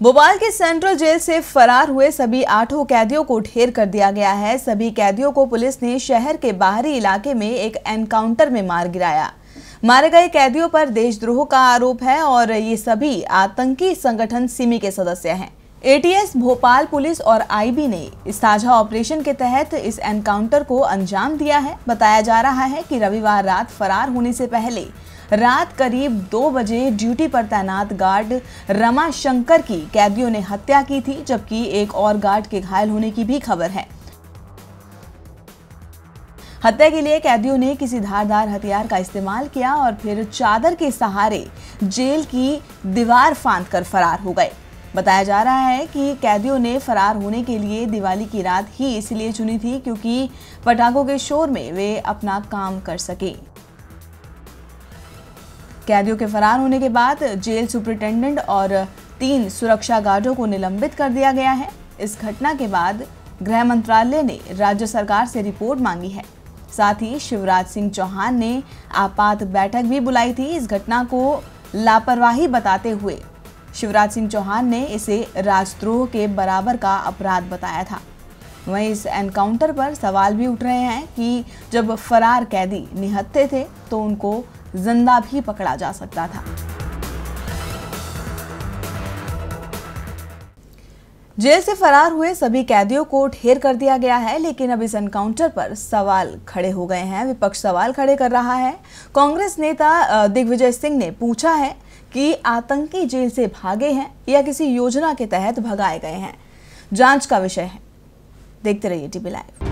भोपाल के central jail से फरार हुए सभी आठों कैदियों को ढेर कर दिया गया है। सभी कैदियों को पुलिस ने शहर के बाहरी इलाके में एक एनकाउंटर में मार गिराया। मारे गए कैदियों पर देशद्रोह का आरोप है और ये सभी आतंकी संगठन सिमी के सदस्य हैं। एटीएस भोपाल पुलिस और आईबी ने इस साझा ऑपरेशन के तहत इस एनकाउंटर को अंजाम दिया है। बताया जा रहा है कि रविवार रात फरार होने से पहले रात करीब दो बजे ड्यूटी पर तैनात गार्ड रमा शंकर की कैदियों ने हत्या की थी, जबकि एक और गार्ड के घायल होने की भी खबर है। हत्या के लिए कैदियों ने किसी धारदार हथियार का इस्तेमाल किया और फिर चादर के सहारे जेल की दीवार फांद कर फरार हो गए। बताया जा रहा है कि कैदियों ने फरार होने के लिए दिवाली की रात ही इसलिए चुनी थी क्योंकि पटाखों के शोर में वे अपना काम कर सके। कैदियों के फरार होने के बाद जेल सुपरिटेंडेंट और तीन सुरक्षा गार्डों को निलंबित कर दिया गया है। इस घटना के बाद गृह मंत्रालय ने राज्य सरकार से रिपोर्ट मांगी है। साथ ही शिवराज सिंह चौहान ने आपात बैठक भी बुलाई थी। इस घटना को लापरवाही बताते हुए शिवराज सिंह चौहान ने इसे राजद्रोह के बराबर का अपराध बताया था। वहीं इस एनकाउंटर पर सवाल भी उठ रहे हैं कि जब फरार कैदी निहत्ते थे तो उनको ज़िंदा भी पकड़ा जा सकता था। जेल से फरार हुए सभी कैदियों को ढेर कर दिया गया है, लेकिन अब इस एनकाउंटर पर सवाल खड़े हो गए हैं। विपक्ष सवाल खड़े कर रहा है। कांग्रेस नेता दिग्विजय सिंह ने पूछा है कि आतंकी जेल से भागे हैं या किसी योजना के तहत भगाए गए हैं। जाँच का विषय है। देखते रहिए टीवी लाइव